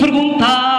perguntar